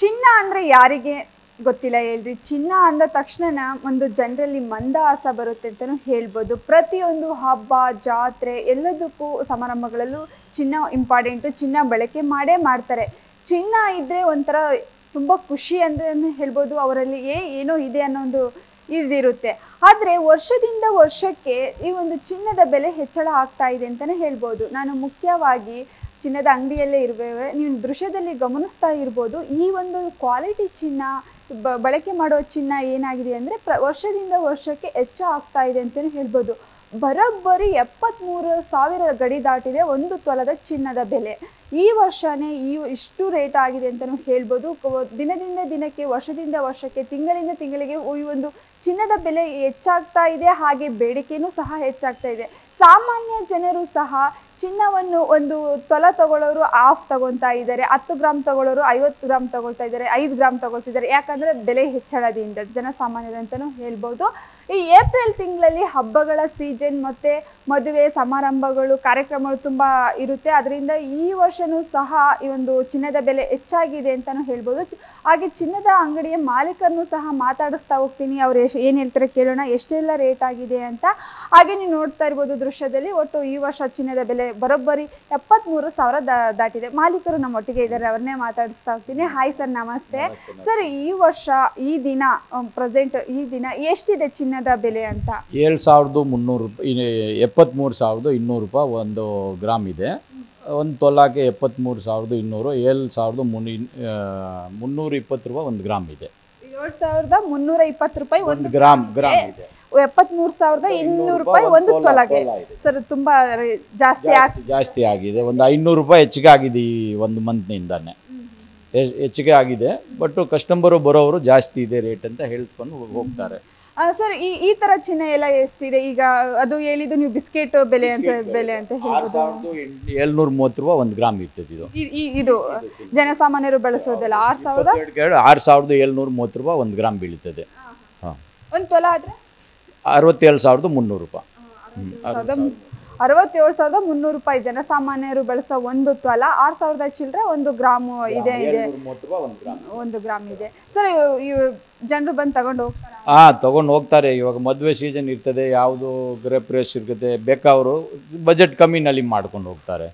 ಚಿನ್ನ ಅಂದ್ರೆ ಯಾರಿಗೆ ಗೊತ್ತಿಲ್ಲ ಹೇಳ್ರಿ. ಚಿನ್ನ ಅಂದ ತಕ್ಷಣ ಒಂದು ಜನರಲ್ಲಿ ಮಂದಹಾಸ ಬರುತ್ತೆ ಅಂತಲೂ ಹೇಳ್ಬೋದು. ಪ್ರತಿಯೊಂದು ಹಬ್ಬ, ಜಾತ್ರೆ ಎಲ್ಲದಕ್ಕೂ ಸಮಾರಂಭಗಳಲ್ಲೂ ಚಿನ್ನ ಇಂಪಾರ್ಟೆಂಟು ಚಿನ್ನ ಬಳಕೆ ಮಾಡೇ ಮಾಡ್ತಾರೆ. ಚಿನ್ನ ಇದ್ರೆ ಒಂಥರ ತುಂಬ ಖುಷಿ ಅಂತ ಹೇಳ್ಬೋದು ಅವರಲ್ಲಿ ಏ ಏನೋ ಇದೆ ಅನ್ನೋ ಒಂದು ಇದಿರುತ್ತೆ. ಆದರೆ ವರ್ಷದಿಂದ ವರ್ಷಕ್ಕೆ ಈ ಒಂದು ಚಿನ್ನದ ಬೆಲೆ ಹೆಚ್ಚಳ ಆಗ್ತಾ ಇದೆ ಅಂತಲೇ ಹೇಳ್ಬೋದು. ನಾನು ಮುಖ್ಯವಾಗಿ ಚಿನ್ನದ ಅಂಗಡಿಯಲ್ಲೇ ಇರುವೆ ನೀವು ದೃಶ್ಯದಲ್ಲಿ ಗಮನಿಸ್ತಾ ಇರ್ಬೋದು, ಈ ಒಂದು ಕ್ವಾಲಿಟಿ ಚಿನ್ನ ಬಳಕೆ ಮಾಡೋ ಚಿನ್ನ ಏನಾಗಿದೆ ಅಂದರೆ, ಪ್ರ, ವರ್ಷದಿಂದ ವರ್ಷಕ್ಕೆ ಹೆಚ್ಚು ಆಗ್ತಾ ಇದೆ ಅಂತಲೇ ಹೇಳ್ಬೋದು. ಬರೋಬ್ಬರಿ ಎಪ್ಪತ್ತ್ಮೂರು ಸಾವಿರ ಗಡಿ ದಾಟಿದೆ ಒಂದು ತೊಲದ ಚಿನ್ನದ ಬೆಲೆ. ಈ ವರ್ಷನೇ ಈ ಇಷ್ಟು ರೇಟ್ ಆಗಿದೆ ಅಂತಲೂ ಹೇಳ್ಬೋದು. ದಿನದಿಂದ ದಿನಕ್ಕೆ, ವರ್ಷದಿಂದ ವರ್ಷಕ್ಕೆ, ತಿಂಗಳಿಂದ ತಿಂಗಳಿಗೆ ಈ ಒಂದು ಚಿನ್ನದ ಬೆಲೆ ಹೆಚ್ಚಾಗ್ತಾ ಇದೆ, ಹಾಗೆ ಬೇಡಿಕೆಯೂ ಸಹ ಹೆಚ್ಚಾಗ್ತಾ ಇದೆ. ಸಾಮಾನ್ಯ ಜನರು ಸಹ ಚಿನ್ನವನ್ನು ಒಂದು ತೊಲ ತಗೊಳ್ಳೋರು ಆಫ್ ತಗೊಳ್ತಾ ಇದ್ದಾರೆ, ಹತ್ತು ಗ್ರಾಮ್ ತಗೊಳ್ಳೋರು ಐವತ್ತು ಗ್ರಾಮ್ ತಗೊಳ್ತಾ ಇದ್ದಾರೆ, ಐದು ಗ್ರಾಮ್ ತಗೊಳ್ತಿದ್ದಾರೆ ಯಾಕಂದ್ರೆ ಬೆಲೆ ಹೆಚ್ಚಳದಿಂದ ಜನಸಾಮಾನ್ಯರಂತಲೂ ಹೇಳ್ಬೋದು. ಈ ಏಪ್ರಿಲ್ ತಿಂಗಳಲ್ಲಿ ಹಬ್ಬಗಳ ಸೀಸನ್ ಮತ್ತೆ ಮದುವೆ ಸಮಾರಂಭಗಳು, ಕಾರ್ಯಕ್ರಮಗಳು ತುಂಬಾ ಇರುತ್ತೆ. ಅದರಿಂದ ಈ ವರ್ಷನೂ ಸಹ ಈ ಒಂದು ಚಿನ್ನದ ಬೆಲೆ ಹೆಚ್ಚಾಗಿದೆ ಅಂತಾನು ಹೇಳ್ಬೋದು. ಹಾಗೆ ಚಿನ್ನದ ಅಂಗಡಿಯ ಮಾಲೀಕರನ್ನು ಸಹ ಮಾತಾಡಿಸ್ತಾ ಹೋಗ್ತೀನಿ. ಅವ್ರು ಎಷ್ಟು, ಏನು ಹೇಳ್ತಾರೆ ಕೇಳೋಣ. ಎಷ್ಟೆಲ್ಲ ರೇಟ್ ಆಗಿದೆ ಅಂತ ಹಾಗೆ ನೀವು ನೋಡ್ತಾ ಇರ್ಬೋದು ದೃಶ್ಯದಲ್ಲಿ. ಒಟ್ಟು ಈ ವರ್ಷ ಚಿನ್ನದ ಬೆಲೆ ಬರೋಬ್ಬರಿ ಎಪ್ಪತ್ಮೂರು ಸಾವಿರ ದಾ- ದಾಟಿದೆ. ಮಾಲೀಕರು ನಮ್ಮ ಒಟ್ಟಿಗೆ ಇದ್ದಾರೆ. ಅವ್ರನ್ನೇ ಮಾತಾಡಿಸ್ತಾ ಹೋಗ್ತೀನಿ. ಹಾಯ್ ಸರ್ ನಮಸ್ತೆ. ಸರ್ ಈ ವರ್ಷ ಈ ದಿನ ಪ್ರೆಸೆಂಟ್ ಈ ದಿನ ಎಷ್ಟಿದೆ ಚಿನ್ನದ ಬೆಲೆ ಅಂತ? ಏಳು ಸಾವಿರದ ಮುನ್ನೂರು ರೂಪಾಯಿ ಎಪ್ಪತ್ತ್ಮೂರು ಸಾವಿರದ ಇನ್ನೂರು ರೂಪಾಯಿ ಒಂದು ಗ್ರಾಮ್ ಇದೆ. ಒಂದು ತೊಲಾಕೆ ಎಪ್ಪತ್ತ್ಮೂರು ಸಾವಿರದ ಇನ್ನೂರು ಏಳು ಸಾವಿರದ ಮುನ್ನ ಮುನ್ನೂರ ಇಪ್ಪತ್ತು ರೂಪಾಯಿ ಒಂದು ಗ್ರಾಮ್ ಇದೆ. ಏಳು ಸಾವಿರದ ಮುನ್ನೂರ ಇಪ್ಪತ್ತು ರೂಪಾಯಿ ಒಂದು ಗ್ರಾಮ್ ಗ್ರಾಮ್ ಇದೆ. ಎಪ್ಪತ್ಮೂರು ಸಾವಿರದ ಇನ್ನೂರು ರೂಪಾಯಿ ಒಂದು ತೊಲ- ತೊಲಗೆ ಸರ್ ತುಂಬಾ ಜಾಸ್ತಿ ಜಾಸ್ತಿ ಆಗಿದೆ. ಒಂದು ಐನೂರು ರೂಪಾಯಿ ಹೆಚ್ಚಿಗೆ ಆಗಿದೆ ಈ ಒಂದು ಮಂತ್ನಿಂದಾನೆ. ಹೆಚ್ಚಿಗೆ ಆಗಿದೆ ಬಟ್ ಕಸ್ಟಮರು ಬರೋರು ಜಾಸ್ತಿ ಇದೆ ರೇಟ್ ಅಂತ ಹೇಳ್ಕೊಂಡು ಹೋಗ್ತಾರೆ. ಸರ್ ಈ ಈ ತರ ಚಿನ್ನ ಎಲ್ಲ ಎಷ್ಟಿದೆ? ಈಗ ಅದು ಹೇಳಿದ್ದು ನೀವು ಬಿಸ್ಕೆಟ್ ಬೆಲೆ ಅಂತ ಬೆಲೆ. ಅಂತ ಹೇಳ್ಬೋದು. ಏಳ್ನೂರ ಮೂವತ್ತು ರೂಪಾಯಿ ಒಂದು ಗ್ರಾಮ್ ಇರ್ತದೆ ಇದು. ಇದು ಜನಸಾಮಾನ್ಯರು ಬಳಸೋದಲ್ಲ ಆರ್ ಸಾವಿರದ? ಆರ್ ಸಾವಿರದ ಏಳ್ನೂರ ಮೂವತ್ತು ರೂಪಾಯಿ ಒಂದು ಗ್ರಾಮ್ ಬೀಳ್ತದೆ. ಹಾಂ. ಒಂದು ತೊಲ ಆದ್ರೆ? ಅರವತ್ತೇಳು ಸಾವಿರದ ಮುನ್ನೂರು ರೂಪಾಯಿ. ಅರವತ್ತೇಳು ಸಾವಿರದ ಮುನ್ನೂರು. ರೂಪಾಯಿ ಜನಸಾಮಾನ್ಯರು ಬಳಸೋ ಒಂದು ತ್ವಲ ಆರು ಸಾವಿರದ ಚಿಲ್ಲರೆ ಒಂದು ಗ್ರಾಮು ಇದೆ ಇದೆ. ಒಂದು ಗ್ರಾಮ್. ಇದೆ. ಸರ್ ಜನರು ಬಂದು ತಗೊಂಡು ಹಾ ಹಾಂ ತೊಗೊಂಡು ಹೋಗ್ತಾರೆ. ಇವಾಗ ಮದುವೆ ಸೀಸನ್ ಇರ್ತದೆ ಯಾವುದು ಗ್ರೇಪ್ ರೇಸ್ ಇರ್ತದೆ ಬೇಕಾವರು ಬಜೆಟ್ ಕಮ್ಮಿನಲ್ಲಿ ಮಾಡ್ಕೊಂಡು ಹೋಗ್ತಾರೆ.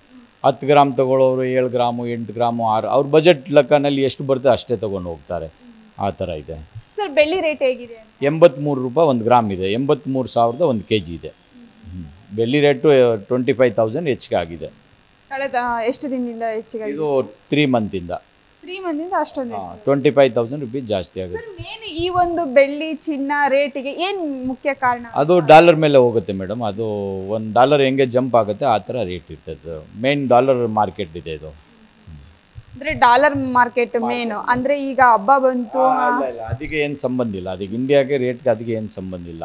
ಹತ್ತು ಗ್ರಾಮ್ ತಗೊಳ್ಳೋರು ಏಳು ಗ್ರಾಮು ಎಂಟು ಗ್ರಾಮು ಆರು ಅವ್ರ ಬಜೆಟ್ ಲೆಕ್ಕನಲ್ಲಿ ಎಷ್ಟು ಬರುತ್ತೆ ಅಷ್ಟೇ ತಗೊಂಡು ಹೋಗ್ತಾರೆ. ಆ ಥರ ಇದೆ. ಸರ್ ಬೆಳ್ಳಿ ರೇಟ್ ಹೇಗಿದೆ ಎಂಬತ್ತ್ಮೂರು ರೂಪಾಯಿ ಒಂದು ಗ್ರಾಮ್ ಇದೆ. ಎಂಬತ್ತ್ಮೂರು ಸಾವಿರದ ಒಂದು ಕೆ ಜಿ ಇದೆ ಬೆಳ್ಳಿ ರೇಟು ಟ್ವೆಂಟಿ ಫೈವ್ ತೌಸಂಡ್ ಹೆಚ್ಚಿಗೆ ಆಗಿದೆ. ಕಳೆದ ಎಷ್ಟು ದಿನದಿಂದ ಹೆಚ್ಚಿಗೆ ಇದು ತ್ರೀ ಮಂತಿಂದ ತ್ರೀ ಮಂತಿಂದ ಅಷ್ಟೊಂದು ಟ್ವೆಂಟಿ ಫೈವ್ ತೌಸಂಡ್ ರುಪೀಸ್ ಜಾಸ್ತಿ ಆಗುತ್ತೆ. ಮೇನ್ ಈ ಒಂದು ಬೆಳ್ಳಿ ಚಿನ್ನ ರೇಟಿಗೆ ಏನ್ ಮುಖ್ಯ ಕಾರಣ? ಅದು ಡಾಲರ್ ಮೇಲೆ ಹೋಗುತ್ತೆ ಮೇಡಮ್ ಅದು ಒಂದು ಡಾಲರ್ ಹೆಂಗೆ ಜಂಪ್ ಆಗುತ್ತೆ ಆ ಥರ ರೇಟ್ ಇರ್ತದೆ. ಮೇನ್ ಡಾಲರ್ ಮಾರ್ಕೆಟ್ ಇದೆ ಇದು. ಅಂದ್ರೆ ಡಾಲರ್ ಮಾರ್ಕೆಟ್ ಮೇನ್ ಅಂದ್ರೆ ಈಗ ಹಬ್ಬ ಬಂತು ಅದಕ್ಕೆ ಏನು ಸಂಬಂಧ ಇಲ್ಲ. ಅದಕ್ಕೆ ಇಂಡಿಯಾಗೆ ರೇಟ್ ಅದಕ್ಕೆ ಏನು ಸಂಬಂಧ ಇಲ್ಲ.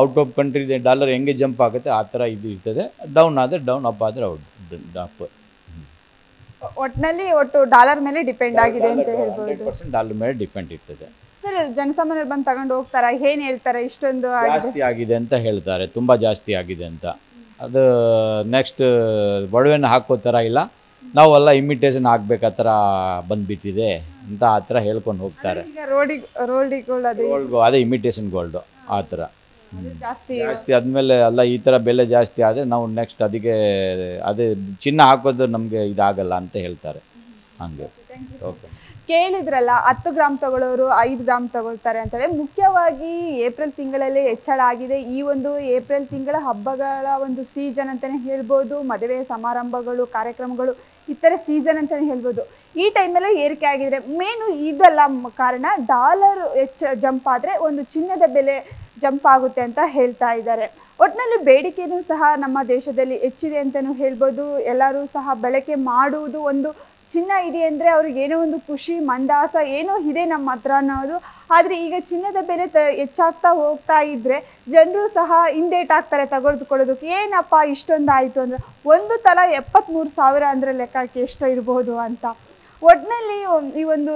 ಔಟ್ ಆಫ್ ಕಂಟ್ರಿ ಡಾಲರ್ ಹೆಂಗೆ ಜಂಪ್ ಆಗುತ್ತೆ ಆ ತರ ಇದು ಇರ್ತದೆ. ಡೌನ್ ಆದ್ರೆ ಡೌನ್ ಅಪ್ ಆದ್ರೆ ಅಪ್ ಒಟ್ನಲ್ಲಿ ಒಟ್ಟು ಡಾಲರ್ ಮೇಲೆ ಡಿಪೆಂಡ್ ಆಗಿದೆ ಅಂತ ಹೇಳ್ಬೋದು. ಡಾಲರ್ ಮೇಲೆ ಡಿಪೆಂಡ್ ಇರ್ತದೆ. ಸರ್ ಜನಸಾಮಾನ್ಯರು ಬಂದು ತಗೊಂಡು ಹೋಗ್ತಾರ? ಏನ್ ಹೇಳ್ತಾರೆ? ಇಷ್ಟೊಂದು ಜಾಸ್ತಿ ಆಗಿದೆ ಅಂತ ಹೇಳ್ತಾರೆ. ತುಂಬಾ ಜಾಸ್ತಿ ಆಗಿದೆ ಅಂತ. ಅದು ನೆಕ್ಸ್ಟ್ ಒಡವೆನ ಹಾಕೋ ತರ ಇಲ್ಲ. ನಾವೆಲ್ಲ ಇಮಿಟೇಷನ್ ಹಾಕ್ಬೇಕು ಆ ಥರ ಬಂದ್ಬಿಟ್ಟಿದೆ ಅಂತ ಆ ಥರ ಹೇಳ್ಕೊಂಡು ಹೋಗ್ತಾರೆ. ಅದು ಇಮಿಟೇಷನ್ ಗೋಲ್ಡು ಆ ಥರ. ಜಾಸ್ತಿ ಜಾಸ್ತಿ ಆದಮೇಲೆ ಅಲ್ಲ ಈ ಥರ ಬೆಲೆ ಜಾಸ್ತಿ ಆದರೆ ನಾವು ನೆಕ್ಸ್ಟ್ ಅದಕ್ಕೆ ಅದೇ ಚಿನ್ನ ಹಾಕೋದು ನಮಗೆ ಇದಾಗಲ್ಲ ಅಂತ ಹೇಳ್ತಾರೆ. ಹಂಗೆ. ಓಕೆ ಕೇಳಿದ್ರಲ್ಲ, ಹತ್ತು ಗ್ರಾಮ್ ತಗೊಳ್ಳೋರು ಐದು ಗ್ರಾಮ್ ತಗೊಳ್ತಾರೆ ಅಂತೇಳಿ ಮುಖ್ಯವಾಗಿ ಏಪ್ರಿಲ್ ತಿಂಗಳಲ್ಲಿ ಹೆಚ್ಚಳ ಆಗಿದೆ. ಈ ಒಂದು ಏಪ್ರಿಲ್ ತಿಂಗಳ ಹಬ್ಬಗಳ ಒಂದು ಸೀಸನ್ ಅಂತಾನೆ ಹೇಳ್ಬೋದು, ಮದುವೆ ಸಮಾರಂಭಗಳು, ಕಾರ್ಯಕ್ರಮಗಳು ಇತರ ಸೀಸನ್ ಅಂತಾನೆ ಹೇಳ್ಬೋದು. ಈ ಟೈಮಲ್ಲೇ ಏರಿಕೆ ಆಗಿದ್ರೆ ಮೇನು ಇದಲ್ಲ ಕಾರಣ ಡಾಲರ್ ಹೆಚ್ಚ ಜಂಪ್ ಆದರೆ ಒಂದು ಚಿನ್ನದ ಬೆಲೆ ಜಂಪ್ ಆಗುತ್ತೆ ಅಂತ ಹೇಳ್ತಾ ಇದ್ದಾರೆ. ಒಟ್ಟಿನಲ್ಲಿ ಬೇಡಿಕೆನೂ ಸಹ ನಮ್ಮ ದೇಶದಲ್ಲಿ ಹೆಚ್ಚಿದೆ ಅಂತಲೂ ಹೇಳ್ಬೋದು. ಎಲ್ಲರೂ ಸಹ ಬಳಕೆ ಮಾಡುವುದು ಒಂದು ಚಿನ್ನ ಇದೆ ಅಂದರೆ ಅವ್ರಿಗೆ ಏನೋ ಒಂದು ಖುಷಿ, ಮಂದಾಸ, ಏನೋ ಇದೆ ನಮ್ಮ ಹತ್ರ ಅನ್ನೋದು. ಆದರೆ ಈಗ ಚಿನ್ನದ ಬೆಲೆ ತ, ಹೆಚ್ಚಾಗ್ತಾ ಹೋಗ್ತಾ ಇದ್ದರೆ ಜನರು ಸಹ ಹಿಂದೇಟಾಗ್ತಾರೆ ತಗೊಳ್ದುಕೊಳ್ಳೋದಕ್ಕೆ. ಏನಪ್ಪ ಇಷ್ಟೊಂದು ಆಯಿತು ಅಂದರೆ ಒಂದು ತಲ ಎಪ್ಪತ್ತ್ಮೂರು ಸಾವಿರ ಅಂದರೆ ಲೆಕ್ಕಕ್ಕೆ ಎಷ್ಟು ಇರಬಹುದು ಅಂತ. ಒಟ್ಟಿನಲ್ಲಿ ಈ ಒಂದು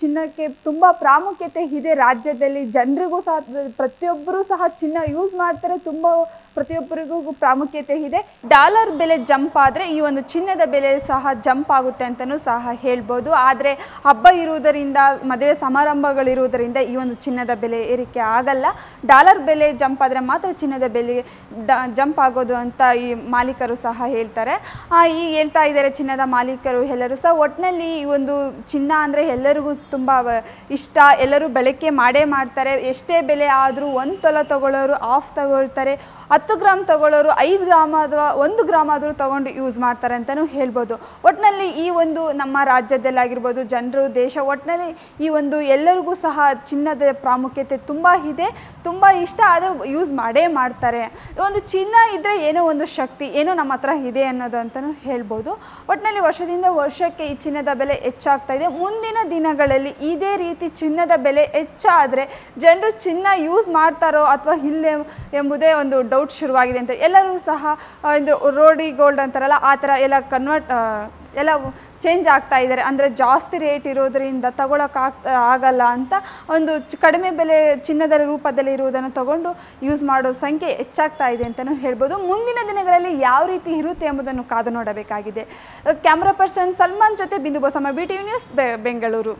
ಚಿನ್ನಕ್ಕೆ ತುಂಬ ಪ್ರಾಮುಖ್ಯತೆ ಇದೆ ರಾಜ್ಯದಲ್ಲಿ. ಜನರಿಗೂ ಸಹ ಪ್ರತಿಯೊಬ್ಬರೂ ಸಹ ಚಿನ್ನ ಯೂಸ್ ಮಾಡ್ತಾರೆ. ತುಂಬ ಪ್ರತಿಯೊಬ್ಬರಿಗೂ ಪ್ರಾಮುಖ್ಯತೆ ಇದೆ. ಡಾಲರ್ ಬೆಲೆ ಜಂಪ್ ಆದರೆ ಈ ಒಂದು ಚಿನ್ನದ ಬೆಲೆ ಸಹ ಜಂಪ್ ಆಗುತ್ತೆ ಅಂತಲೂ ಸಹ ಹೇಳ್ಬೋದು. ಆದರೆ ಹಬ್ಬ ಇರುವುದರಿಂದ, ಮದುವೆ ಸಮಾರಂಭಗಳಿರುವುದರಿಂದ ಈ ಒಂದು ಚಿನ್ನದ ಬೆಲೆ ಏರಿಕೆ ಆಗಲ್ಲ. ಡಾಲರ್ ಬೆಲೆ ಜಂಪ್ ಆದರೆ ಮಾತ್ರ ಚಿನ್ನದ ಬೆಲೆ ಜಂಪ್ ಆಗೋದು ಅಂತ ಈ ಮಾಲೀಕರು ಸಹ ಹೇಳ್ತಾರೆ. ಈ ಹೇಳ್ತಾ ಇದ್ದಾರೆ ಚಿನ್ನದ ಮಾಲೀಕರು ಎಲ್ಲರೂ ಸಹ. ಒಟ್ಟಿನಲ್ಲಿ ಒಂದು ಚಿನ್ನ ಅಂದರೆ ಎಲ್ಲರಿಗೂ ತುಂಬ ಇಷ್ಟ. ಎಲ್ಲರೂ ಬಳಕೆ ಮಾಡೇ ಮಾಡ್ತಾರೆ. ಎಷ್ಟೇ ಬೆಲೆ ಆದರೂ ಒಂದು ತೊಲ ತಗೊಳ್ಳೋರು ಆಫ್ ತಗೊಳ್ತಾರೆ. ಹತ್ತು ಗ್ರಾಮ್ ತಗೊಳ್ಳೋರು ಐದು ಗ್ರಾಮ್ ಅಥವಾ ಒಂದು ಗ್ರಾಮ್ ಆದರೂ ತೊಗೊಂಡು ಯೂಸ್ ಮಾಡ್ತಾರೆ ಅಂತಲೂ ಹೇಳ್ಬೋದು. ಒಟ್ಟಿನಲ್ಲಿ ಈ ಒಂದು ನಮ್ಮ ರಾಜ್ಯದಲ್ಲಾಗಿರ್ಬೋದು, ಜನರು, ದೇಶ ಒಟ್ಟಿನಲ್ಲಿ ಈ ಒಂದು ಎಲ್ಲರಿಗೂ ಸಹ ಚಿನ್ನದ ಪ್ರಾಮುಖ್ಯತೆ ತುಂಬ ಇದೆ. ತುಂಬ ಇಷ್ಟ ಆದರೆ ಯೂಸ್ ಮಾಡೇ ಮಾಡ್ತಾರೆ. ಒಂದು ಚಿನ್ನ ಇದ್ದರೆ ಏನೋ ಒಂದು ಶಕ್ತಿ, ಏನೋ ನಮ್ಮ ಹತ್ರ ಇದೆ ಅನ್ನೋದು ಅಂತಲೂ ಹೇಳ್ಬೋದು. ಒಟ್ಟಿನಲ್ಲಿ ವರ್ಷದಿಂದ ವರ್ಷಕ್ಕೆ ಈ ಚಿನ್ನದ ಬೆಲೆ ಹೆಚ್ಚಾಗ್ತಾ ಇದೆ. ಮುಂದಿನ ದಿನಗಳಲ್ಲಿ ಇದೇ ರೀತಿ ಚಿನ್ನದ ಬೆಲೆ ಹೆಚ್ಚಾದರೆ ಜನರು ಚಿನ್ನ ಯೂಸ್ ಮಾಡ್ತಾರೋ ಅಥವಾ ಇಲ್ಲ ಎಂಬುದೇ ಒಂದು ಡೌಟ್ ಶುರುವಾಗಿದೆ ಅಂತ. ಎಲ್ಲರೂ ಸಹ ಇದು ರೋಡಿ ಗೋಲ್ಡ್ ಅಂತಾರಲ್ಲ, ಆ ಥರ ಎಲ್ಲ ಕನ್ವರ್ಟ್ ಎಲ್ಲ ಚೇಂಜ್ ಆಗ್ತಾ ಇದ್ದಾರೆ ಅಂದರೆ ಜಾಸ್ತಿ ರೇಟ್ ಇರೋದರಿಂದ ತಗೊಳಕ್ಕೆ ಆಗ್ತಾ, ಆಗಲ್ಲ ಅಂತ ಒಂದು ಕಡಿಮೆ ಬೆಲೆ ಚಿನ್ನದ ರೂಪದಲ್ಲಿ ಇರುವುದನ್ನು ತಗೊಂಡು ಯೂಸ್ ಮಾಡೋ ಸಂಖ್ಯೆ ಹೆಚ್ಚಾಗ್ತಾ ಇದೆ ಅಂತಲೂ ಹೇಳ್ಬೋದು. ಮುಂದಿನ ದಿನಗಳಲ್ಲಿ ಯಾವ ರೀತಿ ಇರುತ್ತೆ ಎಂಬುದನ್ನು ಕಾದು ನೋಡಬೇಕಾಗಿದೆ. ಕ್ಯಾಮ್ರಾ ಪರ್ಸನ್ ಸಲ್ಮಾನ್ ಜೊತೆ Bindu Basamma B T news Bengaluru.